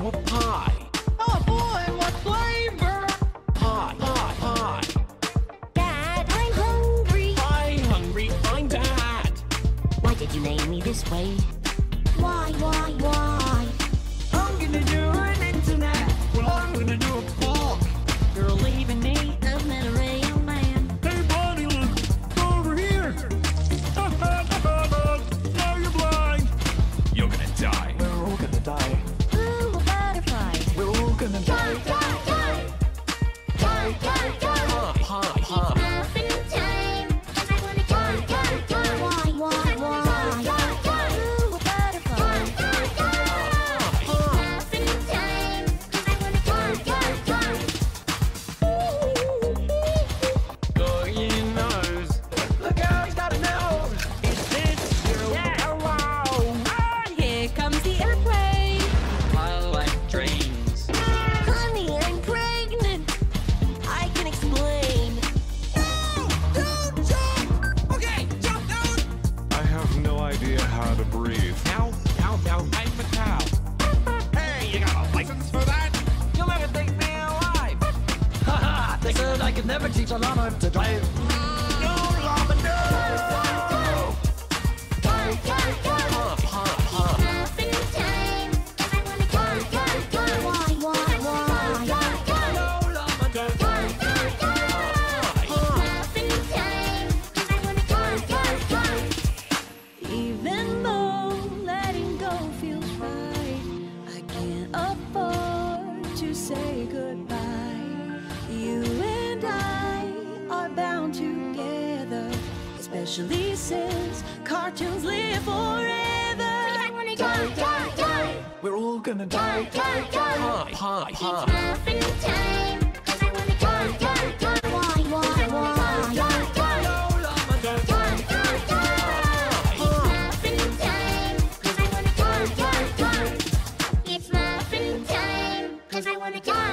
what pie? Oh boy, what flavor? Pie, pie, pie. Dad, I'm hungry. I'm hungry, I'm bad. Why did you name me this way? Why to breathe. now, ow, ow, I'm a cow. Hey, you got a license for that? You'll never take me alive. Ha ha, they said I could never teach a llama to drive. especially cartoons live forever. We wanna die, die, die, die. We're all gonna die, die, die. die. Hi, hi, hi. It's muffin time. Cause I wanna die, die, die. Why, why, why? Die, die, die. No, llama, die, die, die, die. It's muffin time. Cause I wanna die, die, die. It's muffin time. Cause I wanna die.